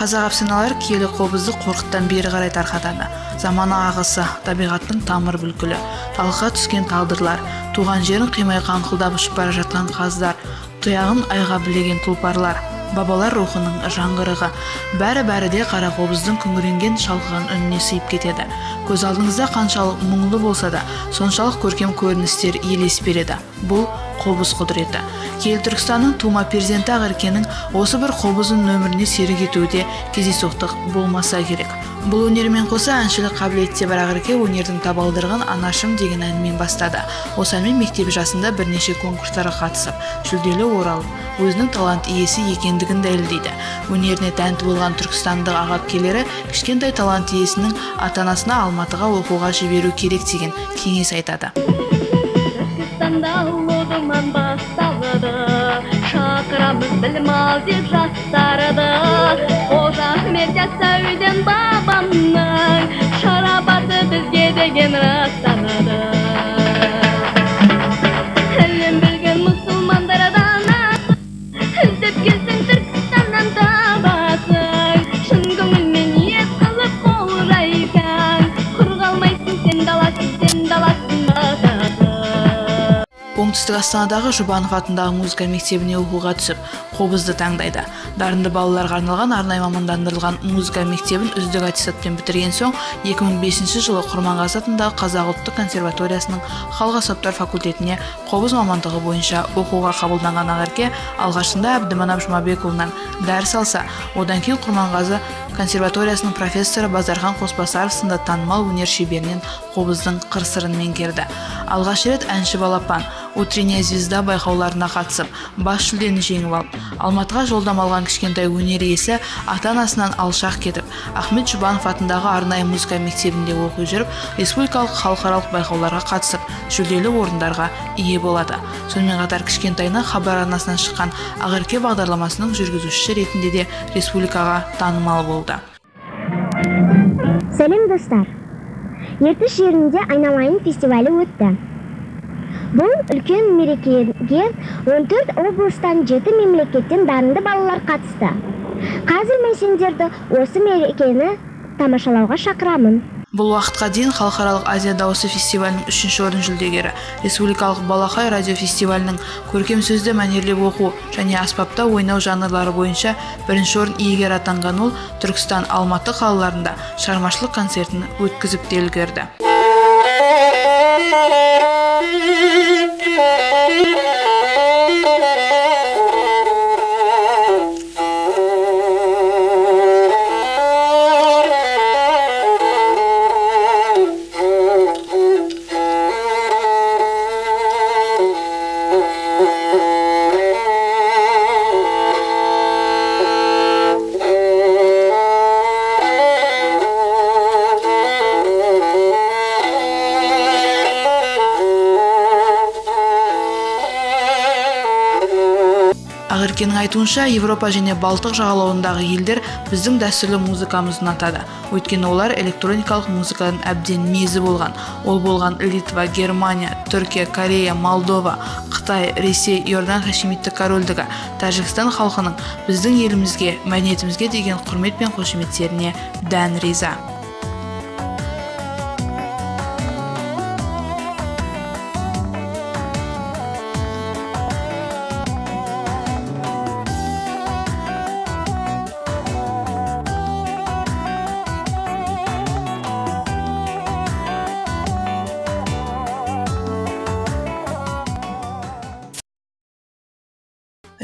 қазақ әфсаналары киелі қобызды қорқыттан бері қарай тарқатады. Заманы ағысы табиғаттың тамыр бүлкілі талқа түскен тағдырлар туған жерін қимай қаңқылдап ұшып бара жатқан қаздар тұяғын айға білеген тұлпарлар. Бабалар рухының жаңғырығы. Бәрі бәрі де қара қобыздың күңіренген шалқыған үніне сыйып кетеді. Көз алдыңызда қаншалық мұңлы болса да соншалық көркем көріністер елес береді. Бұл қобыз құдіреті. Киелі түркістанның тума перзенті ақеркенің осы бір қобыздың нөміріне серік етуі де кездейсоқтық болмаса керек. Бұл өнермен қоса әншілік қабілетте бар ақерке өнердің табалдырығын анашым деген әнімен бастады. Осы әнмен мектеп жасында бірнеше конкурстарға қатысып жүлделі оралып өзінің талант иесі екендігін дәлелдейді. Өнеріне тәнті болған түркістандық аға әпкелері кішкентай талант иесінің ата анасына алматыға оқуға жіберу керек деген кеңес айтады. Деп жастарды. Қожа ахмет яссауиден бабамның шарапаты бізге деген расталады оңтүстік астанадағы жұбанов атындағы музыка мектебіне оқуға түсіп қобызды таңдайды. Дарынды балаларға арналған арнайы мамандандырылған музыка мектебін үздік аттестатпен бітірген соң 2005 жылы құрманғазы атындағы қазақ ұлттық консерваториясының халық аспаптар факультетіне қобыз мамандығы бойынша оқуға қабылданған ақерке алғашында әбдіманап жұмабекұлынан дәріс алса одан кейін құрманғазы консерваториясының профессоры базархан қосбасаров сынды танымал өнер шеберінен қобыздың қыр сырын меңгерді. Алғаш рет әнші балапан утренняя звезда байқауларына қатысып бас жүлдені жеңіп алып алматыға жолдама алған кішкентай өнер иесі ата анасынан алшақ кетіп ахмет жұбанов атындағы арнайы музыка мектебінде оқи жүріп республикалық халықаралық байқауларға қатысып жүлделі орындарға ие болады. Сонымен қатар кішкентайынан хабар арнасынан шыққан ақерке бағдарламасының жүргізушісі ретінде де республикаға танымал болды. Сәлем достар. Ертіс жерінде айналайын фестивалі өтті. Бұл үлкен мерекеге 14 облыстан жеті мемлекеттен дарынды балалар қатысты. Қазір мен сендерді осы мерекені тамашалауға шақырамын. Бұл уақытқа дейін халықаралық азия дауысы фестивалінің үшінші орын жүлдегері республикалық балақай радиофестивалінің көркем сөзді мәнерлеп оқу және аспапта ойнау жанрлары бойынша бірінші орын иегері атанған ол түркістан алматы қалаларында шығармашылық концертін өткізіп те үлгерді. Thank. Ақеркенің айтуынша европа және балтық жағалауындағы елдер біздің дәстүрлі музыкамызды ұнатады өйткені олар электроникалық музыкадан әбден мезі болған. Ол болған литва германия түркия корея молдова қытай ресей иордан хашимиттік корольдігі тәжікстан халқының біздің елімізге мәдениетімізге деген құрмет пен қошеметтеріне дән риза.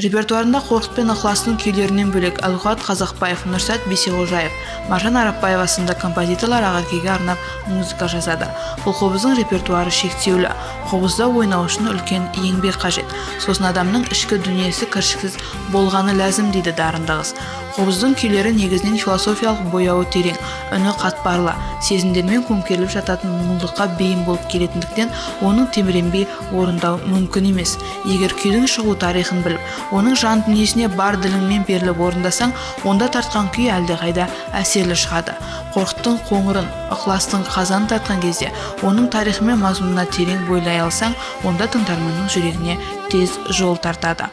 Репертуарында қорқыт пен ықыластың күйлерінен бөлек әлқуат қазақбаев нұрсат бейсеғожаев маржан арапбаева сынды композиторлар ақеркеге арнап музыка жазады. Бұл қобыздың репертуары шектеулі. Қобызда ойнау үшін үлкен еңбек қажет. Сосын адамның ішкі дүниесі кіршіксіз болғаны ләзім дейді дарынды қыз қобыздың күйлері негізінен философиялық бояуы терең үні қатпарлы. Сезімдермен көмкеріліп жататын мұңлыққа бейім болып келетіндіктен оның теміренбей орындау мүмкін емес. Егер күйдің шығу тарихын біліп оның жан дүниесіне бар діліңмен беріліп орындасаң онда тартқан күй әлдеқайда әсерлі шығады. Қорқыттың қоңырын ықыластың қазанын тартқан кезде оның тарихы мен мазмұнына терең бойлай алсаң онда тыңдарманның жүрегіне тез жол тартады.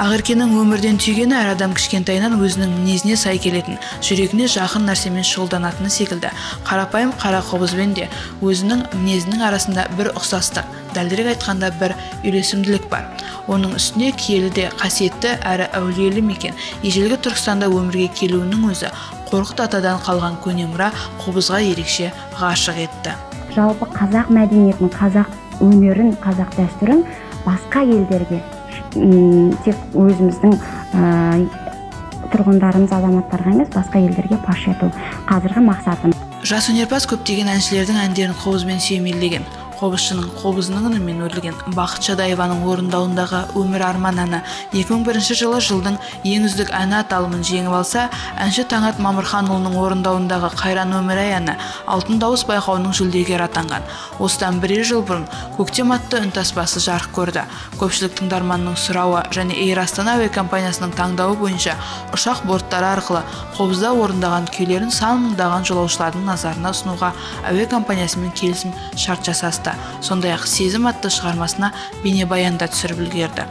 Ақеркенің өмірден түйгені әр адам кішкентайынан өзінің мінезіне сай келетін жүрегіне жақын нәрсемен шұғылданатыны секілді. Қарапайым қара қобызбен де өзінің мінезінің арасында бір ұқсастық дәлірек айтқанда бір үйлесімділік бар. Оның үстіне киелі де қасиетті әрі әулиелі мекен. Ежелгі түркістанда өмірге келуінің өзі қорқыт атадан қалған көне мұра қобызға ерекше ғашық етті. Жалпы қазақ мәдениетін қазақ өнерін қазақ дәстүрін басқа елдерге тек өзіміздің тұрғындарымыз азаматтарға емес басқа елдерге паш ету қазіргі мақсатым жас өнерпаз көптеген әншілердің әндерін қобызбен сүйемелдеген. Қобызшының қобызының үнімен өрілген бақыт шадаеваның орындауындағы өмір арман әні 2001 жылы жылдың ең үздік әні аталымын жеңіп алса әнші таңат мамырханұлының орындауындағы қайран өмір-ай әні алтын дауыс байқауының жүлдегері атанған. Осыдан бірер жыл бұрын көктем атты үнтаспасы жарық көрді. Көпшілік тыңдарманның сұрауы және эйр астана әуе компаниясының таңдауы бойынша ұшақ борттары арқылы қобызда орындаған күйлерін сан мыңдаған жолаушылардың назарына ұсынуға әуе компаниясымен келісім шарт жасасты. Сондай ақ сезім атты шығармасына бейнебаян да түсіріп үлгерді.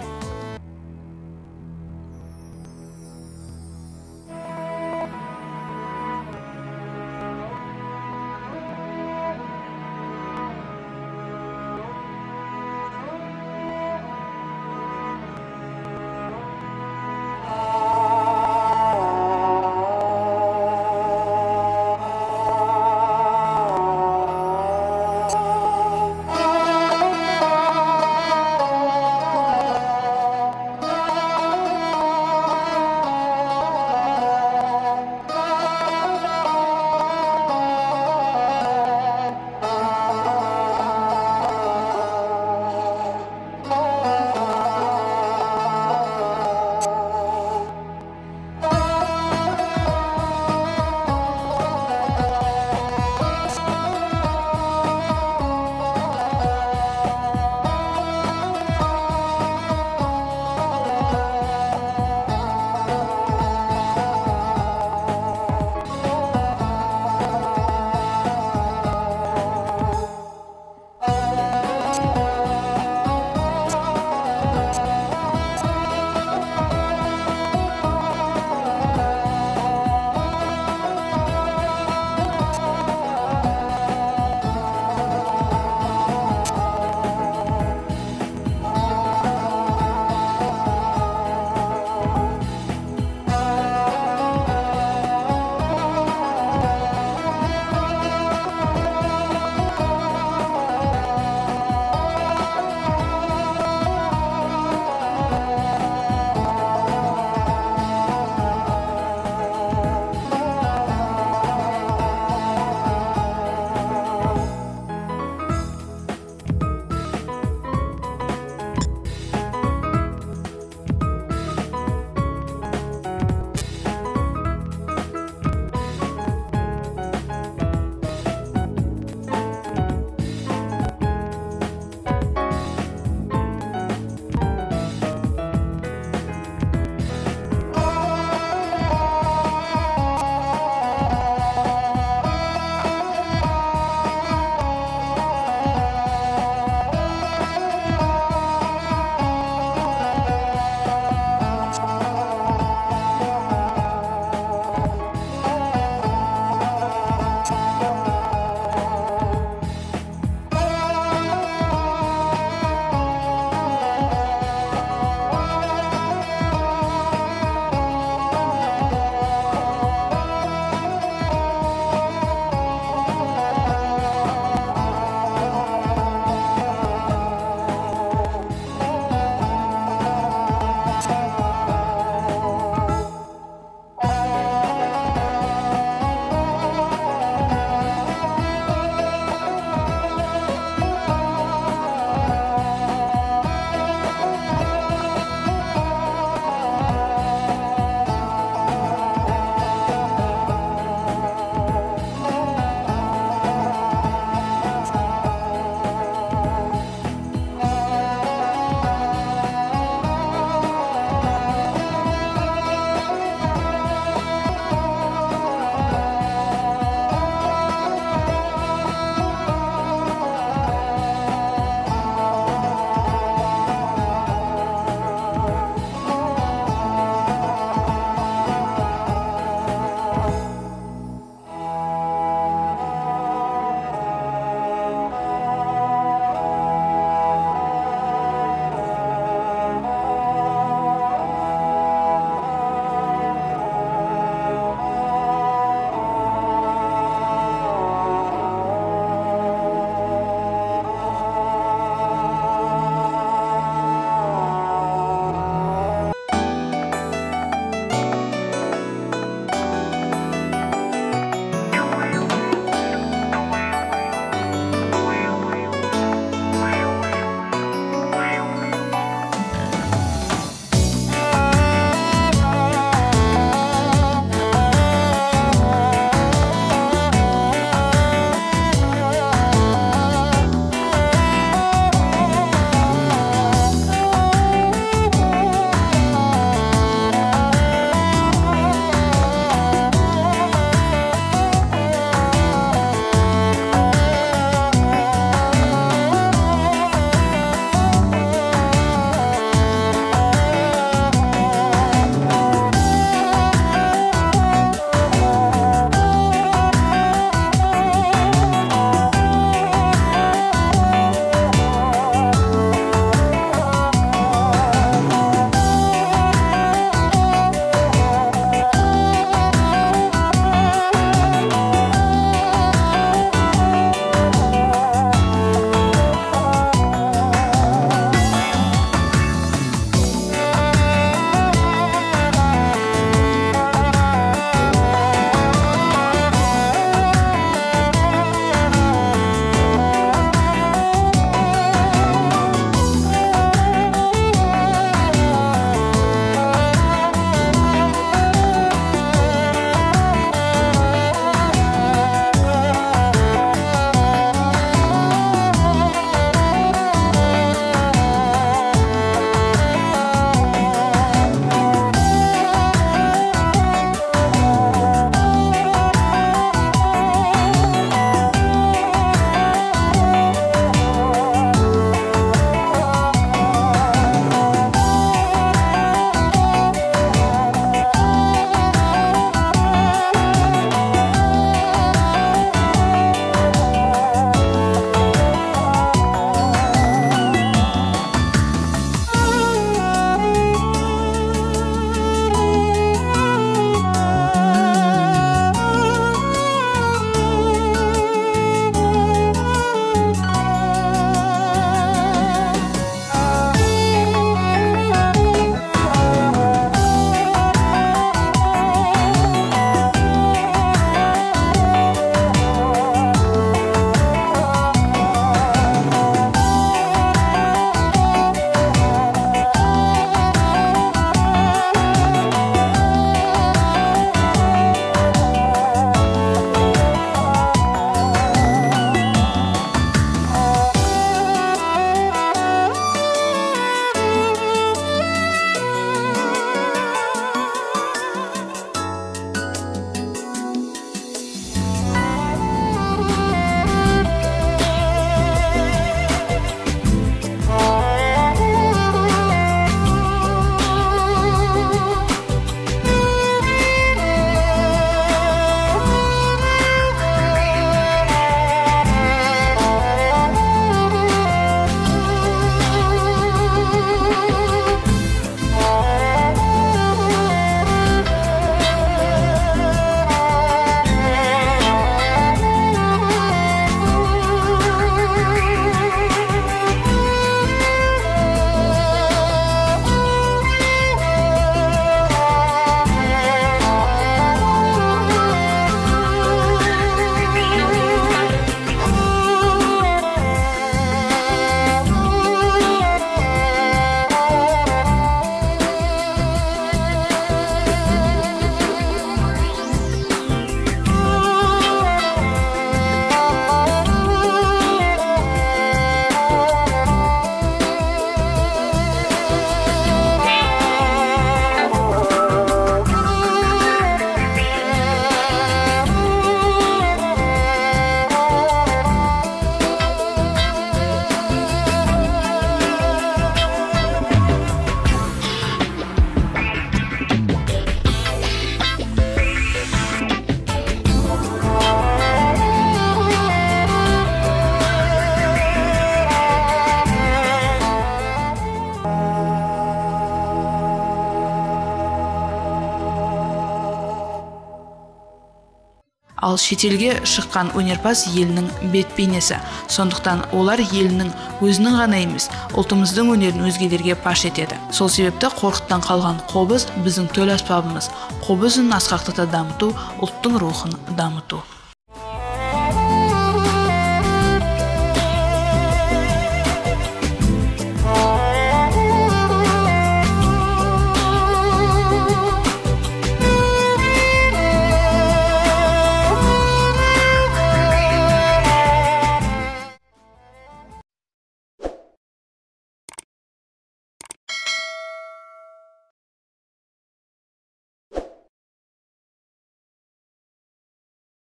Ал шетелге шыққан өнерпаз елінің бет бейнесі. Сондықтан олар елінің өзінің ғана емес ұлтымыздың өнерін өзгелерге паш етеді. Сол себепті қорқыттан қалған қобыз біздің төл аспабымыз. Қобыз үнін асқақтата дамыту ұлттың рухын дамыту.